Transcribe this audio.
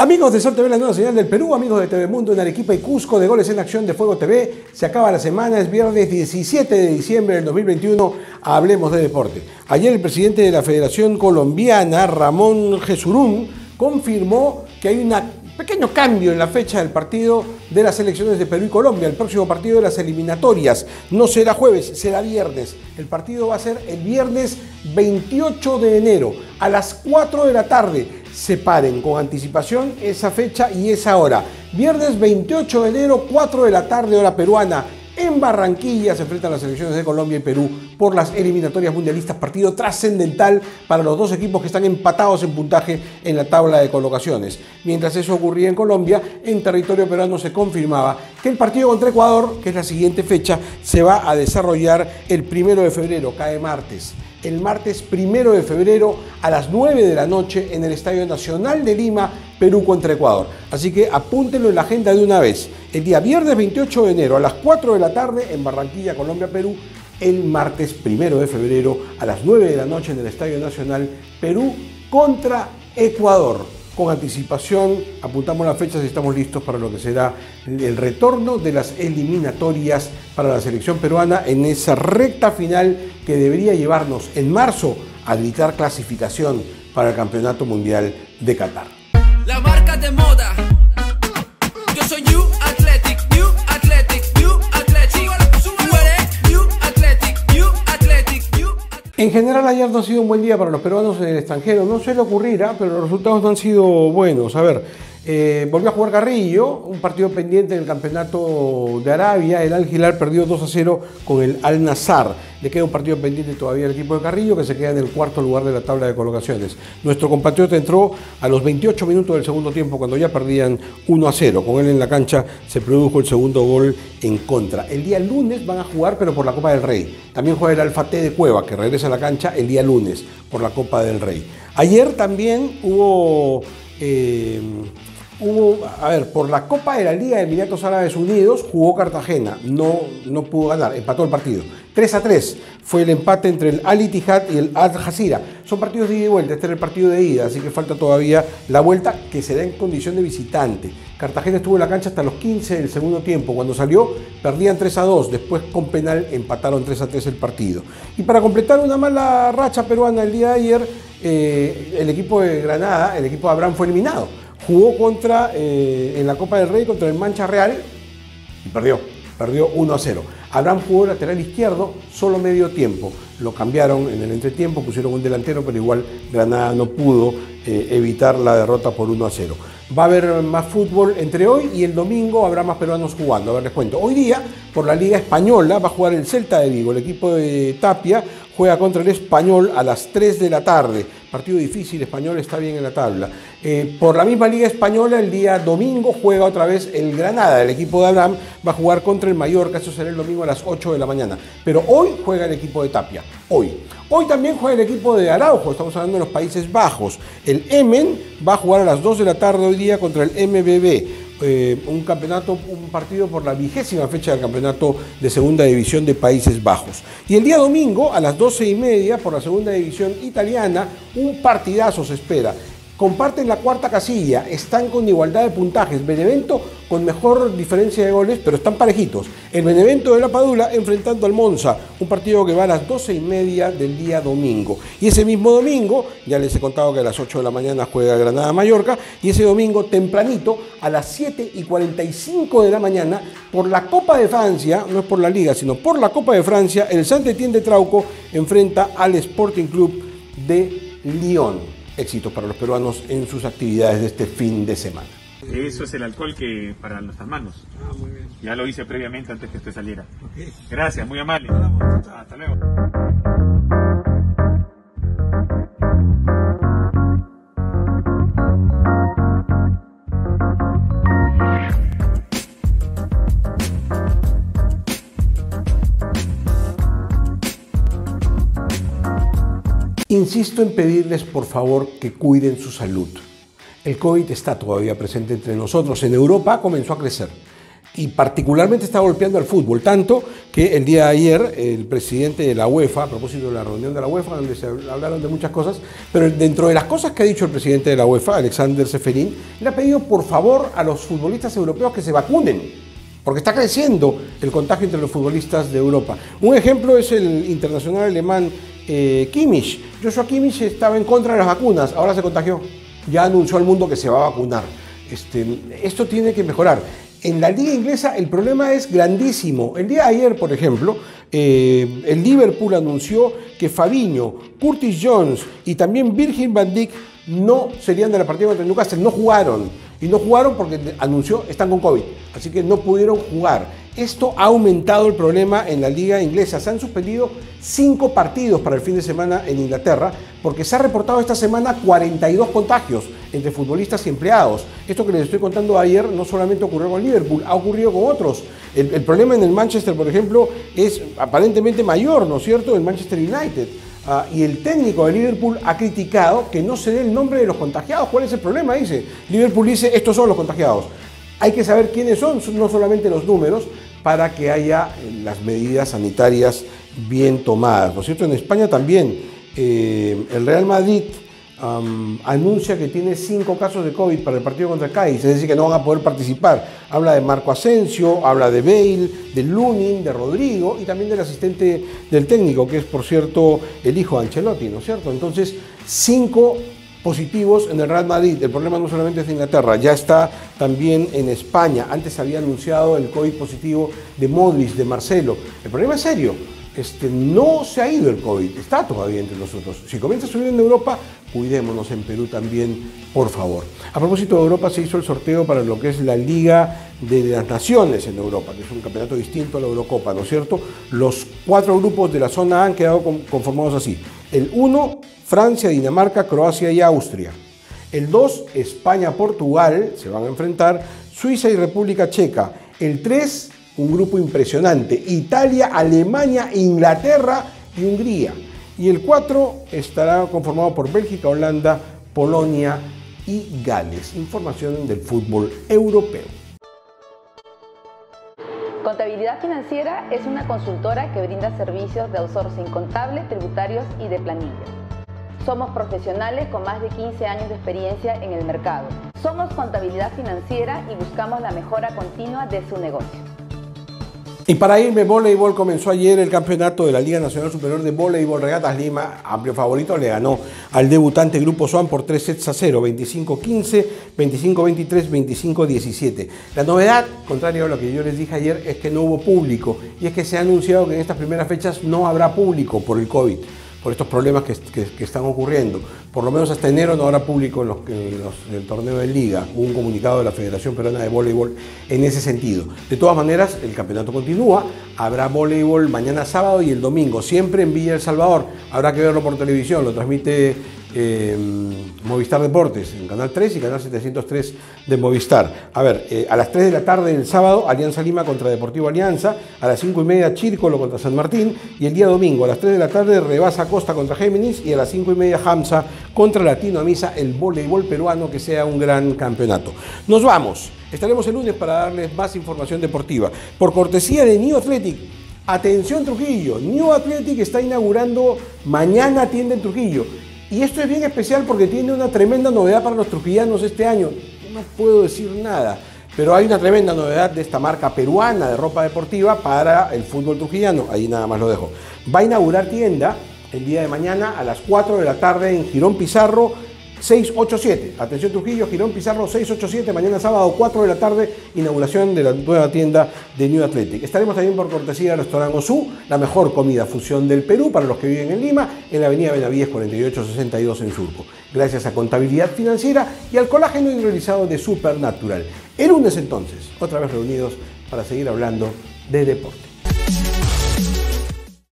Amigos de Sol TV, la nueva señal del Perú, amigos de TV Mundo en Arequipa y Cusco, de Goles en Acción de Fuego TV, se acaba la semana, es viernes 17 de diciembre del 2021, hablemos de deporte. Ayer el presidente de la Federación Colombiana, Ramón Jesurún, confirmó que hay un pequeño cambio en la fecha del partido de las elecciones de Perú y Colombia. El próximo partido de las eliminatorias no será jueves, será viernes. El partido va a ser el viernes 28 de enero a las 4 de la tarde separen con anticipación esa fecha y esa hora. Viernes 28 de enero, 4 de la tarde, hora peruana. En Barranquilla se enfrentan las selecciones de Colombia y Perú por las eliminatorias mundialistas, partido trascendental para los dos equipos que están empatados en puntaje en la tabla de colocaciones. Mientras eso ocurría en Colombia, en territorio peruano se confirmaba que el partido contra Ecuador, que es la siguiente fecha, se va a desarrollar el primero de febrero, cae martes el martes primero de febrero a las 9 de la noche en el Estadio Nacional de Lima, Perú contra Ecuador. Así que apúntenlo en la agenda de una vez. El día viernes 28 de enero a las 4 de la tarde en Barranquilla, Colombia, Perú. El martes primero de febrero a las 9 de la noche en el Estadio Nacional, Perú contra Ecuador con anticipación, apuntamos las fechas y estamos listos para lo que será el retorno de las eliminatorias para la selección peruana en esa recta final que debería llevarnos en marzo a gritar clasificación para el Campeonato Mundial de Qatar. La marca de moda. Yo soy En general ayer no ha sido un buen día para los peruanos en el extranjero. No suele ocurrir, ¿ah? pero los resultados no han sido buenos. A ver, eh, volvió a jugar Carrillo, un partido pendiente en el campeonato de Arabia. El Al Hilal perdió 2 a 0 con el Al Nazar. Le queda un partido pendiente todavía al equipo de Carrillo que se queda en el cuarto lugar de la tabla de colocaciones. Nuestro compatriota entró a los 28 minutos del segundo tiempo cuando ya perdían 1 a 0. Con él en la cancha se produjo el segundo gol en contra. El día lunes van a jugar pero por la Copa del Rey. También juega el Alfa T de Cueva que regresa a la cancha el día lunes por la Copa del Rey. Ayer también hubo... Eh, hubo, a ver, por la Copa de la Liga de Emiratos Árabes Unidos jugó Cartagena, no, no pudo ganar, empató el partido. 3 a 3 fue el empate entre el Al Ittihad y el Al Jazeera. Son partidos de ida y vuelta, este era el partido de ida, así que falta todavía la vuelta que se da en condición de visitante. Cartagena estuvo en la cancha hasta los 15 del segundo tiempo. Cuando salió, perdían 3 a 2. Después, con penal, empataron 3 a 3 el partido. Y para completar una mala racha peruana el día de ayer, eh, el equipo de Granada, el equipo de Abraham, fue eliminado jugó contra, eh, en la Copa del Rey contra el Mancha Real y perdió, perdió 1 a 0. Abraham jugó lateral izquierdo solo medio tiempo. Lo cambiaron en el entretiempo, pusieron un delantero, pero igual Granada no pudo eh, evitar la derrota por 1 a 0. Va a haber más fútbol entre hoy y el domingo habrá más peruanos jugando. A ver, les cuento. Hoy día, por la Liga Española, va a jugar el Celta de Vigo. El equipo de Tapia juega contra el Español a las 3 de la tarde. Partido difícil, Español está bien en la tabla. Eh, por la misma Liga Española, el día domingo juega otra vez el Granada. El equipo de Abraham va a jugar contra el Mallorca, eso será el domingo a las 8 de la mañana. Pero hoy juega el equipo de Tapia. Hoy. Hoy también juega el equipo de Araujo, estamos hablando de los Países Bajos. El Emen va a jugar a las 2 de la tarde hoy día contra el MBB. Eh, un campeonato, un partido por la vigésima fecha del campeonato de segunda división de Países Bajos. Y el día domingo, a las doce y media, por la segunda división italiana, un partidazo se espera comparten la cuarta casilla, están con igualdad de puntajes. Benevento con mejor diferencia de goles, pero están parejitos. El Benevento de la Padula enfrentando al Monza, un partido que va a las 12 y media del día domingo. Y ese mismo domingo, ya les he contado que a las 8 de la mañana juega Granada-Mallorca, y ese domingo tempranito, a las 7 y 45 de la mañana, por la Copa de Francia, no es por la Liga, sino por la Copa de Francia, el Saint-Étienne de Trauco enfrenta al Sporting Club de Lyon éxitos para los peruanos en sus actividades de este fin de semana. Eso es el alcohol que para los hermanos. Ah, muy bien. Ya lo hice previamente antes que usted saliera. Gracias, muy amable. Hasta luego. Insisto en pedirles por favor que cuiden su salud. El COVID está todavía presente entre nosotros. En Europa comenzó a crecer. y particularmente está golpeando al fútbol, tanto que el día de ayer el presidente de la UEFA, a propósito de la reunión de la UEFA, donde se hablaron de muchas cosas, pero dentro de las cosas que ha dicho el presidente de la UEFA, Alexander Seferin, le ha pedido por favor a los futbolistas europeos que se vacunen porque está creciendo el contagio entre los futbolistas de Europa. Un ejemplo es el internacional alemán eh, Kimmich. Joshua Kimmich estaba en contra de las vacunas, ahora se contagió. Ya anunció al mundo que se va a vacunar. Este, esto tiene que mejorar. En la liga inglesa el problema es grandísimo. El día de ayer, por ejemplo, eh, el Liverpool anunció que Fabiño, Curtis Jones y también Virgil van Dijk no serían de la partida contra Newcastle, no jugaron. Y no jugaron porque anunció están con COVID, así que no pudieron jugar. Esto ha aumentado el problema en la liga inglesa. Se han suspendido cinco partidos para el fin de semana en Inglaterra porque se ha reportado esta semana 42 contagios entre futbolistas y empleados. Esto que les estoy contando ayer no solamente ocurrió con Liverpool, ha ocurrido con otros. El, problema en el Manchester, por ejemplo, es aparentemente mayor, ¿no es cierto?, el Manchester United. Ah, y el técnico de Liverpool ha criticado que no se dé el nombre de los contagiados. ¿Cuál es el problema? Dice, Liverpool dice, estos son los contagiados. Hay que saber quiénes son, no solamente los números, para que haya eh, las medidas sanitarias bien tomadas. ¿No cierto? En España también eh, el Real Madrid anuncia que tiene cinco casos de COVID para el partido contra Cádiz, es decir, que no van a poder participar. Habla de Marco Asensio, habla de Bale, de Lunin, de Rodrigo y también del asistente del técnico, que es por cierto el hijo de Ancelotti, ¿no es cierto? Entonces, cinco positivos en el Real Madrid. El problema no solamente es de Inglaterra, ya está también en España. Antes había anunciado el COVID positivo de Modric, de Marcelo. El problema es serio. Este, no se ha ido el COVID, está todavía entre nosotros. Si comienza a subir en Europa, cuidémonos en Perú también, por favor. A propósito de Europa, se hizo el sorteo para lo que es la Liga de las Naciones en Europa, que es un campeonato distinto a la Eurocopa, ¿no es cierto? Los cuatro grupos de la zona han quedado conformados así. El 1, Francia, Dinamarca, Croacia y Austria. El 2, España, Portugal, se van a enfrentar, Suiza y República Checa. El 3, un grupo impresionante. Italia, Alemania, Inglaterra y Hungría. Y el 4 estará conformado por Bélgica, Holanda, Polonia y Gales. Información del fútbol europeo. Contabilidad Financiera es una consultora que brinda servicios de outsourcing contable, tributarios y de planilla. Somos profesionales con más de 15 años de experiencia en el mercado. Somos Contabilidad Financiera y buscamos la mejora continua de su negocio. Y para irme, voleibol comenzó ayer el campeonato de la Liga Nacional Superior de Voleibol Regatas Lima. Amplio favorito le ganó al debutante Grupo Swan por 3 sets a 0, 25-15, 25-23, 25-17. La novedad, contrario a lo que yo les dije ayer, es que no hubo público y es que se ha anunciado que en estas primeras fechas no habrá público por el COVID por estos problemas que, están ocurriendo. Por lo menos hasta enero no habrá público en, los, en, el torneo de liga. Un comunicado de la Federación Peruana de Voleibol en ese sentido. De todas maneras, el campeonato continúa. Habrá voleibol mañana sábado y el domingo, siempre en Villa El Salvador. Habrá que verlo por televisión, lo transmite Movistar Deportes, en Canal 3 y Canal 703 de Movistar. A ver, eh, a las 3 de la tarde del sábado, Alianza Lima contra Deportivo Alianza, a las 5 y media Chírcolo contra San Martín y el día domingo a las 3 de la tarde Rebasa Costa contra Géminis y a las 5 y media Hamza contra Latino Amisa, el voleibol peruano que sea un gran campeonato. Nos vamos, estaremos el lunes para darles más información deportiva. Por cortesía de New Athletic, Atención Trujillo, New Athletic está inaugurando mañana tienda en Trujillo. Y esto es bien especial porque tiene una tremenda novedad para los trujillanos este año. No puedo decir nada, pero hay una tremenda novedad de esta marca peruana de ropa deportiva para el fútbol trujillano. Ahí nada más lo dejo. Va a inaugurar tienda el día de mañana a las 4 de la tarde en Girón Pizarro 687. Atención Trujillo, Girón Pizarro 687, mañana sábado 4 de la tarde, inauguración de la nueva tienda de New Athletic. Estaremos también por cortesía del restaurante Osú, la mejor comida fusión del Perú para los que viven en Lima, en la avenida Benavides 4862 en Surco. Gracias a Contabilidad Financiera y al colágeno hidrolizado de Supernatural. El lunes entonces, otra vez reunidos para seguir hablando de deporte.